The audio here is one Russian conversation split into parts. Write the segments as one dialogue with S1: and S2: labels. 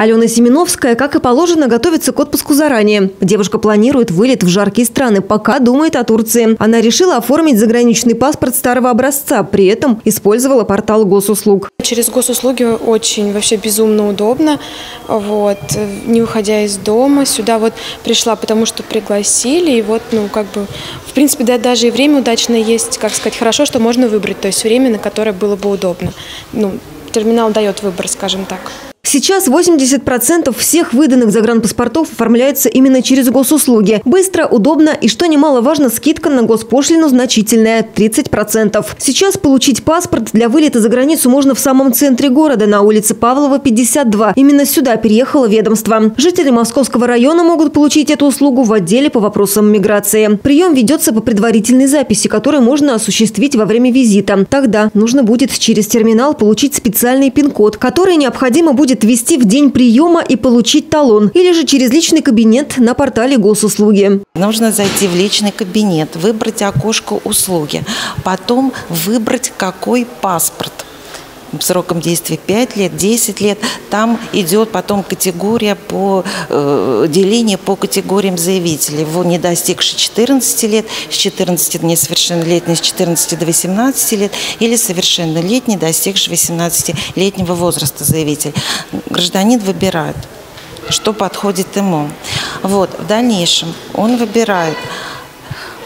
S1: Алена Семеновская, как и положено, готовится к отпуску заранее. Девушка планирует вылет в жаркие страны, пока думает о Турции. Она решила оформить заграничный паспорт старого образца, при этом использовала портал госуслуг.
S2: Через госуслуги очень вообще безумно удобно, вот, не выходя из дома. Сюда вот пришла, потому что пригласили, и вот, ну, как бы, в принципе, да, даже и время удачное есть, как сказать, хорошо, что можно выбрать, то есть время, на которое было бы удобно. Ну, терминал дает выбор, скажем так.
S1: Сейчас 80% всех выданных загранпаспортов оформляются именно через госуслуги. Быстро, удобно и, что немаловажно, скидка на госпошлину значительная – 30%. Сейчас получить паспорт для вылета за границу можно в самом центре города, на улице Павлова, 52. Именно сюда переехало ведомство. Жители Московского района могут получить эту услугу в отделе по вопросам миграции. Прием ведется по предварительной записи, которую можно осуществить во время визита. Тогда нужно будет через терминал получить специальный пин-код, который необходимо будет будет ввести в день приема и получить талон, или же через личный кабинет на портале госуслуги.
S3: Нужно зайти в личный кабинет, выбрать окошко услуги, потом выбрать какой паспорт сроком действия 5 лет, 10 лет. Там идет потом категория по э, делению по категориям заявителей. Его не достигший 14 лет, с 14 несовершеннолетний, с 14 до 18 лет или совершеннолетний, достигший 18-летнего возраста заявитель. Гражданин выбирает, что подходит ему. Вот, в дальнейшем он выбирает –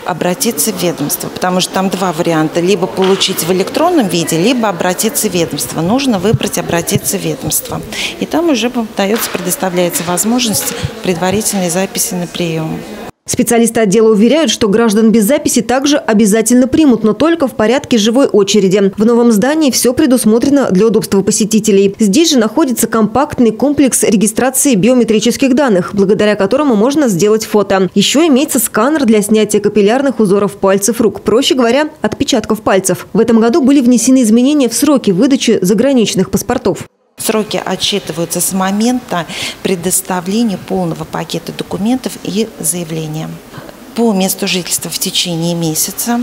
S3: обратиться в ведомство, потому что там два варианта. Либо получить в электронном виде, либо обратиться в ведомство. Нужно выбрать обратиться в ведомство. И там уже дается, предоставляется возможность предварительной записи на прием.
S1: Специалисты отдела уверяют, что граждан без записи также обязательно примут, но только в порядке живой очереди. В новом здании все предусмотрено для удобства посетителей. Здесь же находится компактный комплекс регистрации биометрических данных, благодаря которому можно сделать фото. Еще имеется сканер для снятия капиллярных узоров пальцев рук, проще говоря, отпечатков пальцев. В этом году были внесены изменения в сроки выдачи заграничных паспортов.
S3: Сроки отчитываются с момента предоставления полного пакета документов и заявления. По месту жительства в течение месяца,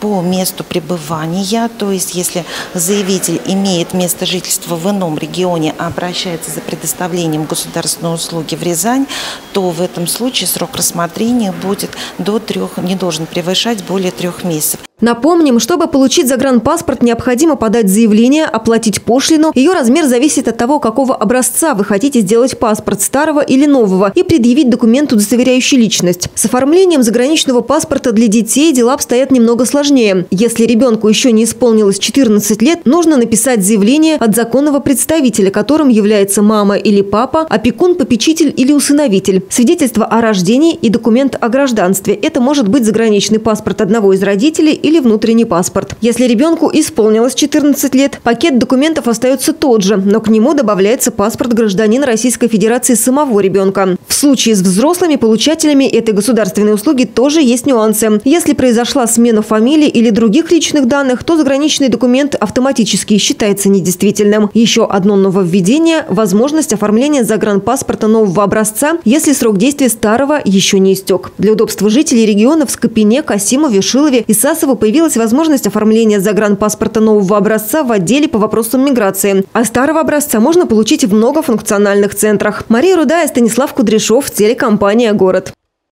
S3: по месту пребывания, то есть если заявитель имеет место жительства в ином регионе, а обращается за предоставлением государственной услуги в Рязань, то в этом случае срок рассмотрения будет до трех, не должен превышать более трех месяцев.
S1: Напомним, чтобы получить загранпаспорт, необходимо подать заявление, оплатить пошлину. Ее размер зависит от того, какого образца вы хотите сделать паспорт, старого или нового, и предъявить документ, удостоверяющий личность. С оформлением заграничного паспорта для детей дела обстоят немного сложнее. Если ребенку еще не исполнилось 14 лет, нужно написать заявление от законного представителя, которым является мама или папа, опекун, попечитель или усыновитель, свидетельство о рождении и документ о гражданстве. Это может быть заграничный паспорт одного из родителей или внутренний паспорт. Если ребенку исполнилось 14 лет, пакет документов остается тот же, но к нему добавляется паспорт гражданина Российской Федерации самого ребенка. В случае с взрослыми получателями этой государственной услуги тоже есть нюансы. Если произошла смена фамилии или других личных данных, то заграничный документ автоматически считается недействительным. Еще одно нововведение – возможность оформления загранпаспорта нового образца, если срок действия старого еще не истек. Для удобства жителей регионов Скопине, Касимове, Шилове и Сасово появилась возможность оформления загранпаспорта нового образца в отделе по вопросам миграции. А старого образца можно получить в многофункциональных центрах. Мария Рудая, Станислав Кудряшов, телекомпания «Город».